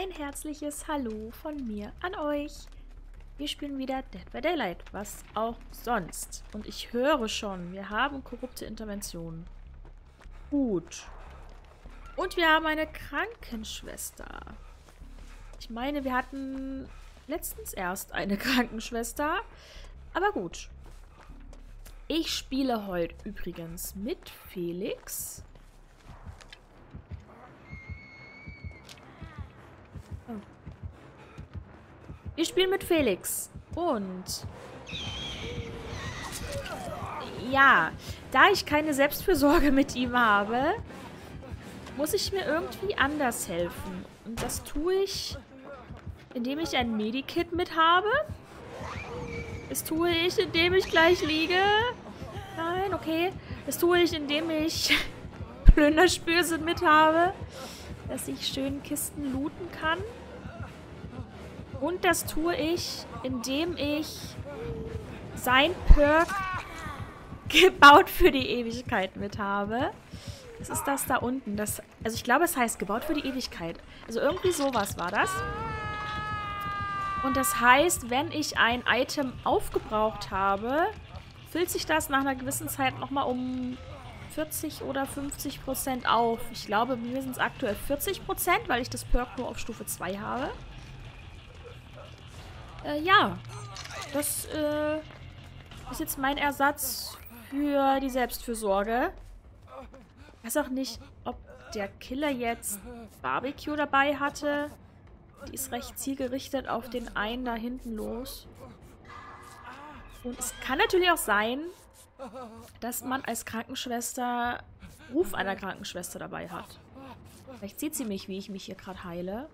Ein herzliches Hallo von mir an euch. Wir spielen wieder Dead by Daylight, was auch sonst. Und ich höre schon, wir haben korrupte Interventionen. Gut. Und wir haben eine Krankenschwester. Ich meine, wir hatten letztens erst eine Krankenschwester. Aber gut. Ich spiele heute übrigens mit Felix. Wir spielen mit Felix. Und... Ja, da ich keine Selbstfürsorge mit ihm habe, muss ich mir irgendwie anders helfen. Und das tue ich, indem ich ein Medikit mit habe. Das tue ich, indem ich gleich liege. Nein, okay. Das tue ich, indem ich Plünderspürse mit habe. Dass ich schön Kisten looten kann. Und das tue ich, indem ich sein Perk gebaut für die Ewigkeit mit habe. Was ist das da unten? Das, also ich glaube, es heißt gebaut für die Ewigkeit. Also irgendwie sowas war das. Und das heißt, wenn ich ein Item aufgebraucht habe, füllt sich das nach einer gewissen Zeit nochmal um 40 oder 50 Prozent auf. Ich glaube, mir sind es aktuell 40 Prozent, weil ich das Perk nur auf Stufe 2 habe. Äh, ja. Das äh, ist jetzt mein Ersatz für die Selbstfürsorge. Ich weiß auch nicht, ob der Killer jetzt Barbecue dabei hatte. Die ist recht zielgerichtet auf den einen da hinten los. Und es kann natürlich auch sein, dass man als Krankenschwester Ruf einer Krankenschwester dabei hat. Vielleicht sieht sie mich, wie ich mich hier gerade heile.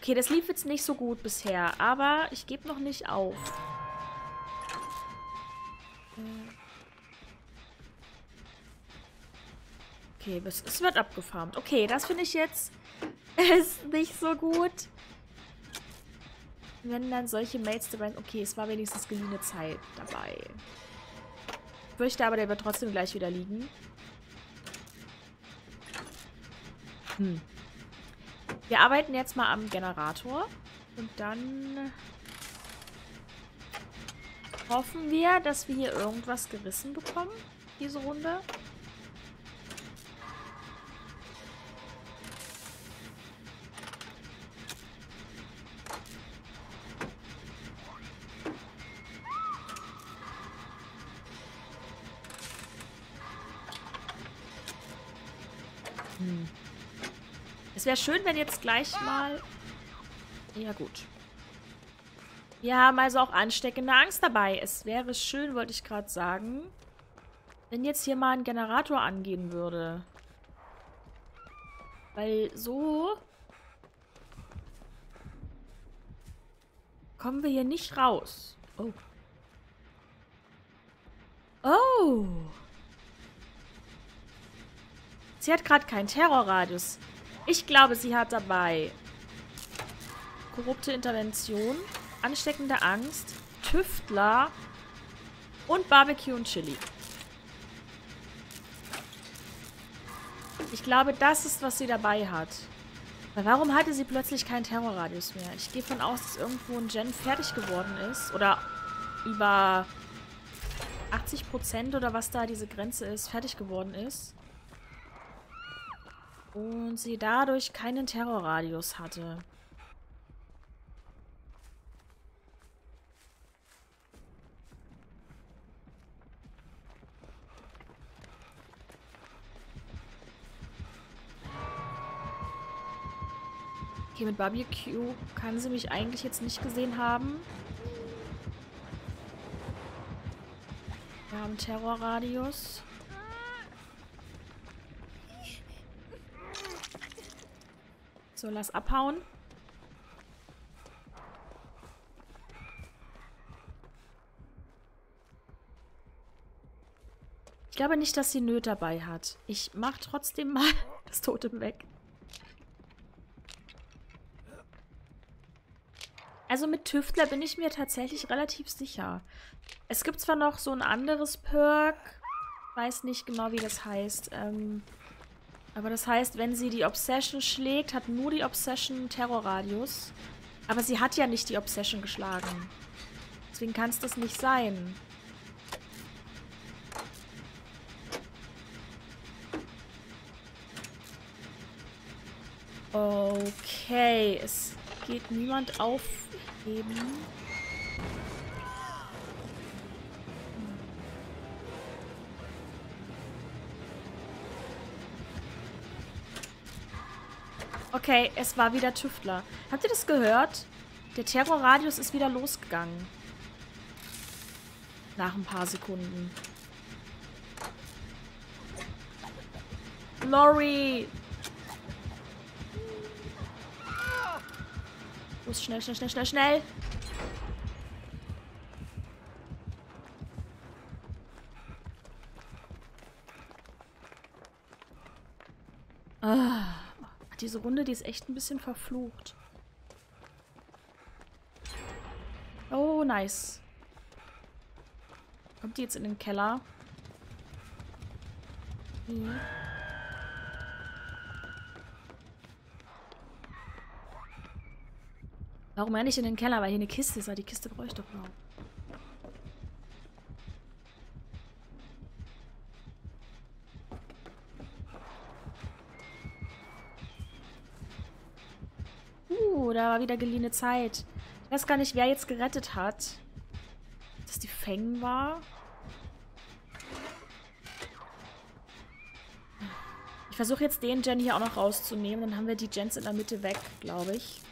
Okay, das lief jetzt nicht so gut bisher, aber ich gebe noch nicht auf. Okay, es, wird abgefarmt. Okay, das finde ich jetzt ist nicht so gut. Wenn dann solche Mates dabei. Okay, es war wenigstens geliehene Zeit dabei. Ich fürchte aber, der wird trotzdem gleich wieder liegen. Hm. Wir arbeiten jetzt mal am Generator. Und dann hoffen wir, dass wir hier irgendwas gerissen bekommen. Diese Runde. Es wäre schön, wenn jetzt gleich mal... Ja, gut. Wir haben also auch ansteckende Angst dabei. Es wäre schön, wollte ich gerade sagen, wenn jetzt hier mal ein Generator angehen würde. Weil so kommen wir hier nicht raus. Oh. Oh. Sie hat gerade keinen Terrorradius. Ich glaube, sie hat dabei korrupte Intervention, ansteckende Angst, Tüftler und Barbecue und Chili. Ich glaube, das ist, was sie dabei hat. Weil warum hatte sie plötzlich keinen Terrorradius mehr? Ich gehe von aus, dass irgendwo ein Gen fertig geworden ist. Oder über 80% oder was da diese Grenze ist, fertig geworden ist. Und sie dadurch keinen Terrorradius hatte. Okay, mit Barbecue kann sie mich eigentlich jetzt nicht gesehen haben. Wir haben Terrorradius. So, lass abhauen. Ich glaube nicht, dass sie Nöt dabei hat. Ich mach trotzdem mal das Totem weg. Also mit Tüftler bin ich mir tatsächlich relativ sicher. Es gibt zwar noch so ein anderes Perk, weiß nicht genau, wie das heißt. Ähm, Aber das heißt, wenn sie die Obsession schlägt, hat nur die Obsession Terrorradius. Aber sie hat ja nicht die Obsession geschlagen. Deswegen kann es das nicht sein. Okay, es geht niemand aufheben. Okay, es war wieder Tüftler. Habt ihr das gehört? Der Terrorradius ist wieder losgegangen. Nach ein paar Sekunden. Lori! Los, schnell, schnell, schnell, schnell, schnell! Ah diese Runde, die ist echt ein bisschen verflucht. Oh, nice. Kommt die jetzt in den Keller? Hm. Warum er nicht in den Keller? Weil hier eine Kiste ist. Die Kiste brauche ich doch noch. Da war wieder geliehene Zeit. Ich weiß gar nicht, wer jetzt gerettet hat. Dass die Feng war? Ich versuche jetzt den Gen hier auch noch rauszunehmen. Dann haben wir die Gens in der Mitte weg, glaube ich.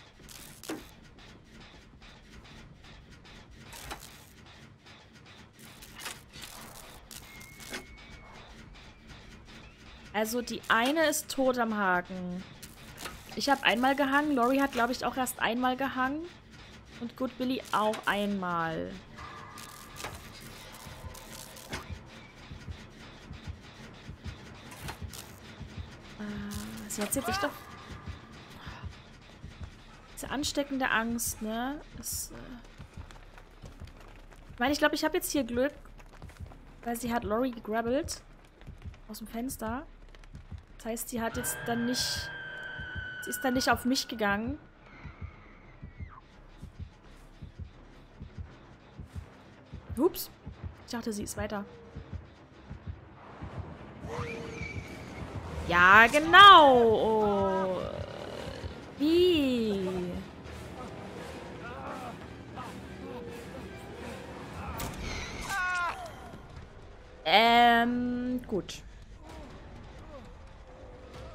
Also die eine ist tot am Haken. Ich habe einmal gehangen. Lori hat, glaube ich, auch erst einmal gehangen. Und Good Billy auch einmal. Äh, sie hat sich doch... Diese ansteckende Angst, ne? Das, äh ich meine, ich glaube, ich habe jetzt hier Glück. Weil sie hat Lori gegrabbelt. Aus dem Fenster. Das heißt, sie hat jetzt dann nicht ist dann nicht auf mich gegangen. Ups. Ich dachte, sie ist weiter. Ja, genau. Oh. Wie? Ähm, gut.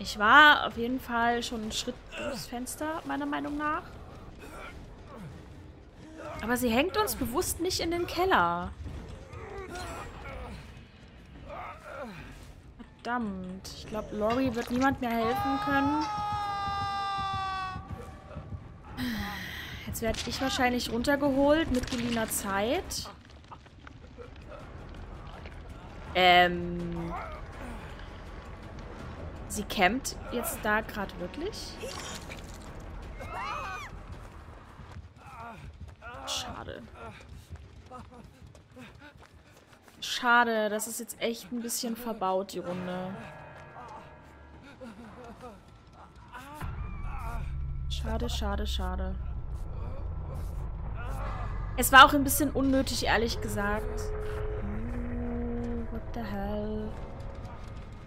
Ich war auf jeden Fall schon einen Schritt durchs Fenster, meiner Meinung nach. Aber sie hängt uns bewusst nicht in den Keller. Verdammt. Ich glaube, Lori wird niemand mehr helfen können. Jetzt werde ich wahrscheinlich runtergeholt mit geliehener Zeit. Ähm... Sie campt jetzt da gerade wirklich? Schade. Schade, das ist jetzt echt ein bisschen verbaut, die Runde. Schade, schade, schade. Es war auch ein bisschen unnötig, ehrlich gesagt. Oh, what the hell?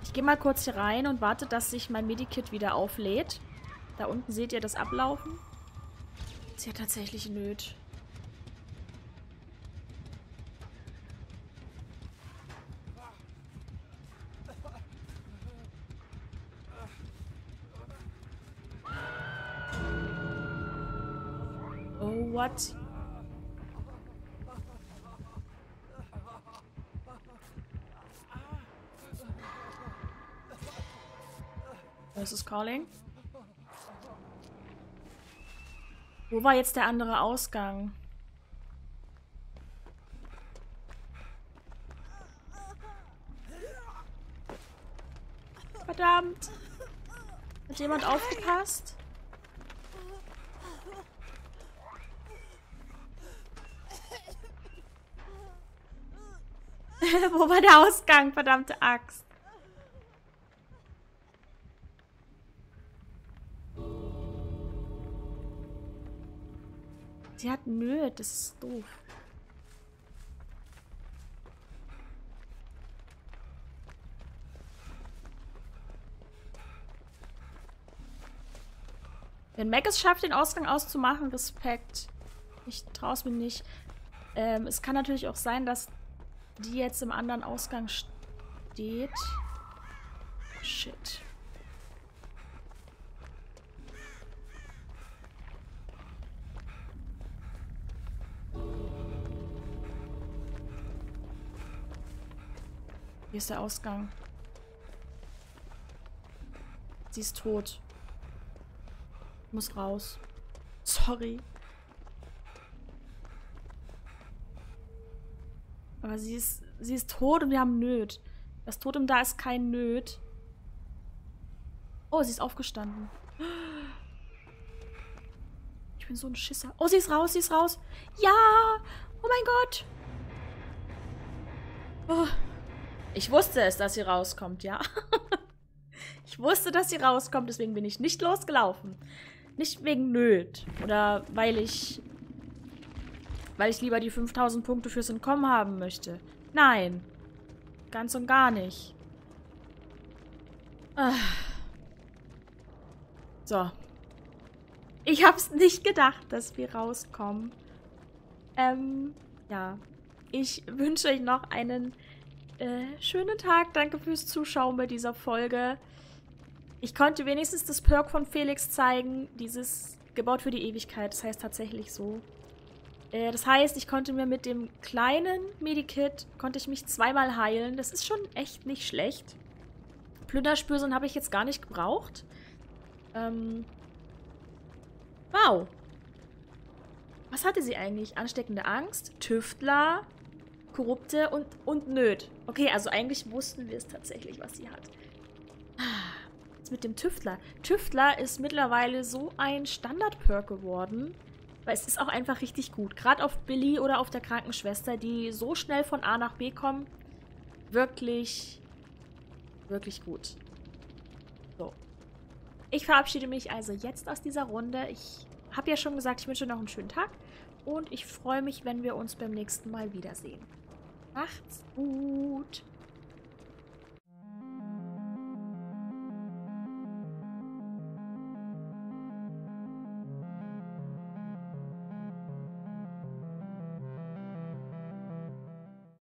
Ich gehe mal kurz hier rein und warte, dass sich mein Medikit wieder auflädt. Da unten seht ihr das ablaufen. Sie hat tatsächlich Nöt. Oh, what? Voices calling. Wo war jetzt der andere Ausgang? Verdammt. Hat jemand aufgepasst? Wo war der Ausgang? Verdammte Axt. Sie hat Nö, das ist doof. Wenn Mac es schafft, den Ausgang auszumachen, Respekt. Ich traue es mir nicht. Ähm, es kann natürlich auch sein, dass die jetzt im anderen Ausgang steht. Shit. Hier ist der Ausgang. Sie ist tot. Muss raus. Sorry. Aber sie ist, sie ist tot und wir haben Nöt. Das Totem da ist kein Nöt. Oh, sie ist aufgestanden. Ich bin so ein Schisser. Oh, sie ist raus, sie ist raus. Ja! Oh mein Gott! Oh. Ich wusste es, dass sie rauskommt, ja. ich wusste, dass sie rauskommt, deswegen bin ich nicht losgelaufen. Nicht wegen Nöt. Oder weil ich... Weil ich lieber die 5000 Punkte fürs Entkommen haben möchte. Nein. Ganz und gar nicht. Ah. So. Ich hab's nicht gedacht, dass wir rauskommen. Ähm, ja. Ich wünsche euch noch einen äh, schönen Tag. Danke fürs Zuschauen bei dieser Folge. Ich konnte wenigstens das Perk von Felix zeigen. Dieses gebaut für die Ewigkeit. Das heißt tatsächlich so. Äh, das heißt, ich konnte mir mit dem kleinen Medikit, konnte ich mich zweimal heilen. Das ist schon echt nicht schlecht. Plünderspürsinn habe ich jetzt gar nicht gebraucht. Ähm. Wow. Was hatte sie eigentlich? Ansteckende Angst? Tüftler? Korrupte und, und Nöt. Okay, also eigentlich wussten wir es tatsächlich, was sie hat. Jetzt mit dem Tüftler. Tüftler ist mittlerweile so ein Standard-Perk geworden. Weil es ist auch einfach richtig gut. Gerade auf Billy oder auf der Krankenschwester, die so schnell von A nach B kommen. Wirklich, wirklich gut. So. Ich verabschiede mich also jetzt aus dieser Runde. Ich habe ja schon gesagt, ich wünsche noch einen schönen Tag. Und ich freue mich, wenn wir uns beim nächsten Mal wiedersehen. Macht's gut.